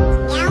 喵